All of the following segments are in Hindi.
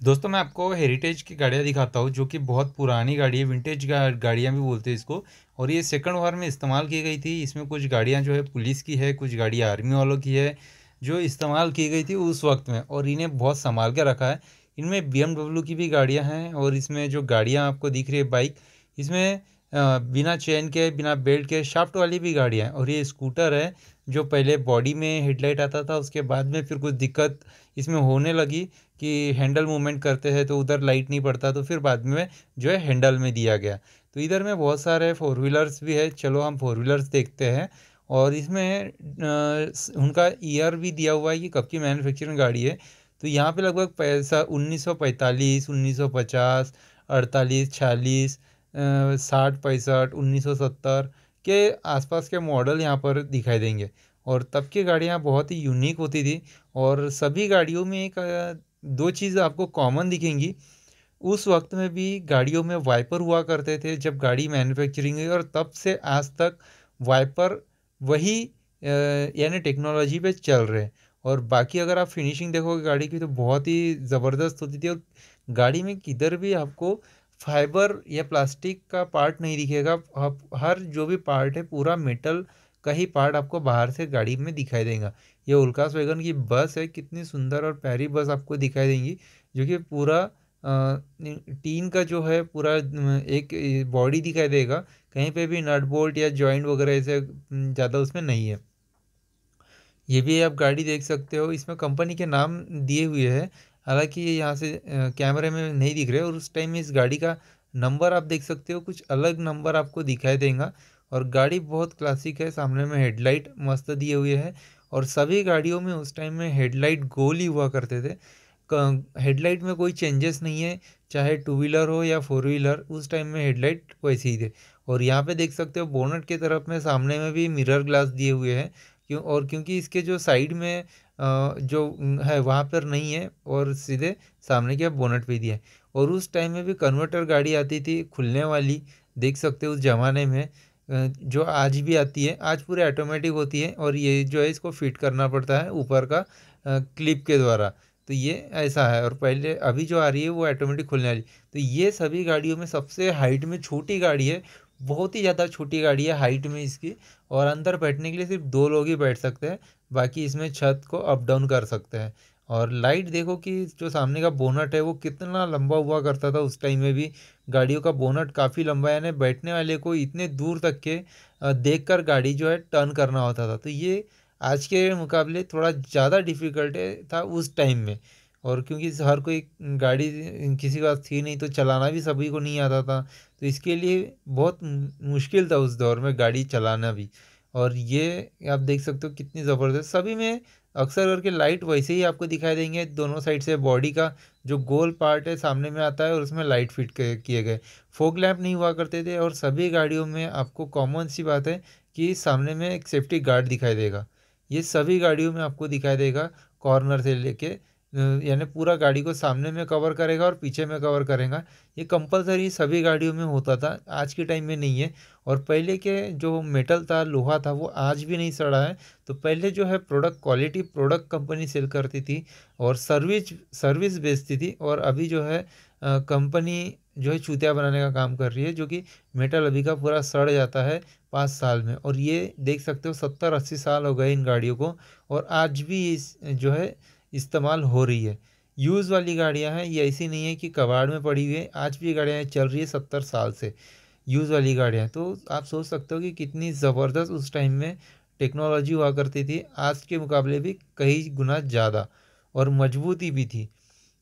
दोस्तों, मैं आपको हेरिटेज की गाड़ियाँ दिखाता हूँ, जो कि बहुत पुरानी गाड़ी है। विंटेज गाड़ियाँ भी बोलते हैं इसको। और ये सेकंड वार में इस्तेमाल की गई थी। इसमें कुछ गाड़ियाँ जो है पुलिस की है, कुछ गाड़ियाँ आर्मी वालों की है, जो इस्तेमाल की गई थी उस वक्त में। और इन्हें बहुत संभाल के रखा है। इनमें BMW की भी गाड़ियाँ हैं और इसमें जो गाड़ियाँ आपको दिख रही है बाइक इसमें बिना चेन के, बिना बेल्ट के शाफ्ट वाली भी गाड़ियाँ हैं। और ये स्कूटर है, जो पहले बॉडी में हेडलाइट आता था, उसके बाद में फिर कुछ दिक्कत इसमें होने लगी। कि हैंडल मूवमेंट करते हैं तो उधर लाइट नहीं पड़ता तो फिर बाद में जो है हैंडल में दिया गया। तो इधर में बहुत सारे फोर व्हीलर्स भी है, चलो हम फोर व्हीलर्स देखते हैं। और इसमें उनका ईयर भी दिया हुआ है कि कब की मैन्युफैक्चरिंग गाड़ी है। तो यहाँ पे लगभग पैसा उन्नीस सौ पैंतालीस, उन्नीस सौ पचास, अड़तालीस, छियालीस साठ, पैंसठ, उन्नीस के आसपास के मॉडल यहाँ पर दिखाई देंगे। और तब की गाड़ियाँ बहुत ही यूनिक होती थी। और सभी गाड़ियों में एक दो चीज़ आपको कॉमन दिखेंगी। उस वक्त में भी गाड़ियों में वाइपर हुआ करते थे, जब गाड़ी मैन्युफैक्चरिंग हुई और तब से आज तक वाइपर वही यानी टेक्नोलॉजी पे चल रहे हैं। और बाकी अगर आप फिनिशिंग देखोगे गाड़ी की तो बहुत ही ज़बरदस्त होती थी और गाड़ी में किधर भी आपको फाइबर या प्लास्टिक का पार्ट नहीं दिखेगा। हर जो भी पार्ट है पूरा मेटल का ही पार्ट आपको बाहर से गाड़ी में दिखाई देगा। ये उल्कास वैगन की बस है, कितनी सुंदर और प्यारी बस आपको दिखाई देंगी, जो कि पूरा टीन का जो है, पूरा एक बॉडी दिखाई देगा। कहीं पे भी नट बोल्ट या जॉइंट वगैरह ऐसे ज़्यादा उसमें नहीं है। ये भी आप गाड़ी देख सकते हो। इसमें कंपनी के नाम दिए हुए हैं। हालाँकि ये यहाँ से कैमरे में नहीं दिख रहे और उस टाइम इस गाड़ी का नंबर आप देख सकते हो। कुछ अलग नंबर आपको दिखाई देगा। और गाड़ी बहुत क्लासिक है, सामने में हेडलाइट मस्त दिए हुए है और सभी गाड़ियों में उस टाइम में हेडलाइट गोल ही हुआ करते थे। हेडलाइट में कोई चेंजेस नहीं है, चाहे टू व्हीलर हो या फोर व्हीलर उस टाइम में हेडलाइट वैसे ही थे। और यहाँ पे देख सकते हो बोनट के तरफ़ में सामने में भी मिरर ग्लास दिए हुए हैं, क्यों, और क्योंकि इसके जो साइड में जो है, वहाँ पर नहीं है और सीधे सामने के बोनट पे दिया है। और उस टाइम में भी कन्वर्टर गाड़ी आती थी खुलने वाली, देख सकते हो उस ज़माने में। जो आज भी आती है, आज पूरे ऑटोमेटिक होती है और ये जो है इसको फिट करना पड़ता है ऊपर का क्लिप के द्वारा। तो ये ऐसा है और पहले अभी जो आ रही है वो ऑटोमेटिक खुलने वाली। तो ये सभी गाड़ियों में सबसे हाइट में छोटी गाड़ी है, बहुत ही ज़्यादा छोटी गाड़ी है हाइट में इसकी और अंदर बैठने के लिए सिर्फ़ दो लोग ही बैठ सकते हैं, बाकी इसमें छत को अप डाउन कर सकते हैं। और लाइट देखो कि जो सामने का बोनट है वो कितना लंबा हुआ करता था उस टाइम में भी। गाड़ियों का बोनट काफ़ी लंबा यानी बैठने वाले को इतने दूर तक के देख कर गाड़ी जो है टर्न करना होता था। तो ये आज के मुकाबले थोड़ा ज़्यादा डिफ़िकल्ट था उस टाइम में। और क्योंकि हर कोई गाड़ी किसी के पास थी नहीं तो चलाना भी सभी को नहीं आता था। तो इसके लिए बहुत मुश्किल था उस दौर में गाड़ी चलाना भी। और ये आप देख सकते हो कितनी ज़बरदस्त। सभी में अक्सर करके लाइट वैसे ही आपको दिखाई देंगे, दोनों साइड से बॉडी का जो गोल पार्ट है सामने में आता है और उसमें लाइट फिट किए गए। फोक लैम्प नहीं हुआ करते थे और सभी गाड़ियों में आपको कॉमन सी बात है कि सामने में एक सेफ्टी गार्ड दिखाई देगा। ये सभी गाड़ियों में आपको दिखाई देगा कॉर्नर से लेके यानी पूरा गाड़ी को सामने में कवर करेगा और पीछे में कवर करेगा। ये कंपलसरी सभी गाड़ियों में होता था, आज के टाइम में नहीं है। और पहले के जो मेटल था, लोहा था, वो आज भी नहीं सड़ा है। तो पहले जो है product quality product company sell करती थी और सर्विस सर्विस बेचती थी और अभी जो है कंपनी जो है चूतिया बनाने का काम कर रही है, जो कि मेटल अभी का पूरा सड़ जाता है पाँच साल में। और ये देख सकते हो, सत्तर, अस्सी साल हो गए इन गाड़ियों को। और आज भी इस जो है इस्तेमाल हो रही है। यूज़ वाली गाड़ियाँ हैं, ये ऐसी नहीं है कि कबाड़ में पड़ी हुई है, आज भी गाड़ियाँ चल रही है सत्तर साल से, यूज़ वाली गाड़ियाँ। तो आप सोच सकते हो कि कितनी ज़बरदस्त उस टाइम में टेक्नोलॉजी हुआ करती थी, आज के मुकाबले भी कई गुना ज़्यादा और मजबूती भी थी।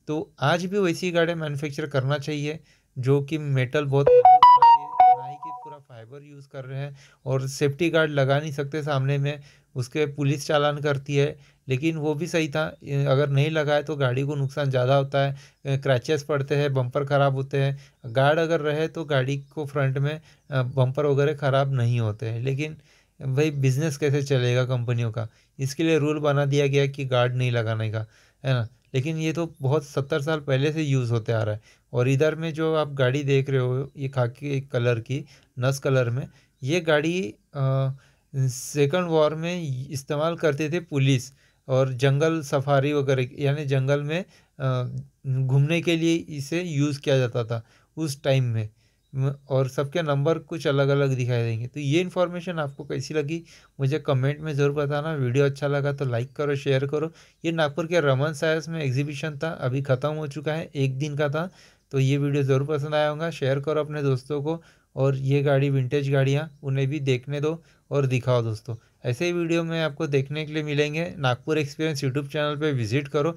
तो आज भी वैसी गाड़ियाँ मैन्युफैक्चर करना चाहिए, जो कि मेटल बहुत फाइबर यूज़ कर रहे हैं और सेफ्टी गार्ड लगा नहीं सकते सामने में, उसके पुलिस चालान करती है। लेकिन वो भी सही था अगर नहीं लगाए तो गाड़ी को नुकसान ज़्यादा होता है क्रैचेस पड़ते हैं, बम्पर ख़राब होते हैं। गार्ड अगर रहे तो गाड़ी को फ्रंट में बम्पर वगैरह ख़राब नहीं होते हैं। लेकिन भाई बिज़नेस कैसे चलेगा कंपनियों का? इसके लिए रूल बना दिया गया कि गार्ड नहीं लगाने का, है ना? लेकिन ये तो बहुत सत्तर साल पहले से यूज़ होते आ रहा है। और इधर में जो आप गाड़ी देख रहे हो, ये खाकी कलर की, नस कलर में, ये गाड़ी सेकंड वॉर में इस्तेमाल करते थे पुलिस और जंगल सफारी वगैरह यानी जंगल में घूमने के लिए इसे यूज़ किया जाता था उस टाइम में। और सबके नंबर कुछ अलग अलग दिखाई देंगे। तो ये इन्फॉर्मेशन आपको कैसी लगी, मुझे कमेंट में ज़रूर बताना। वीडियो अच्छा लगा तो लाइक करो शेयर करो। ये नागपुर के रमन सायस में एग्जीबिशन था, अभी ख़त्म हो चुका है, एक दिन का था। तो ये वीडियो ज़रूर पसंद आया होगा शेयर करो अपने दोस्तों को और ये गाड़ी विंटेज गाड़ियाँ, उन्हें भी देखने दो और दिखाओ दोस्तों। ऐसे ही वीडियो में आपको देखने के लिए मिलेंगे। नागपुर एक्सपीरियंस यूट्यूब चैनल पर विज़िट करो।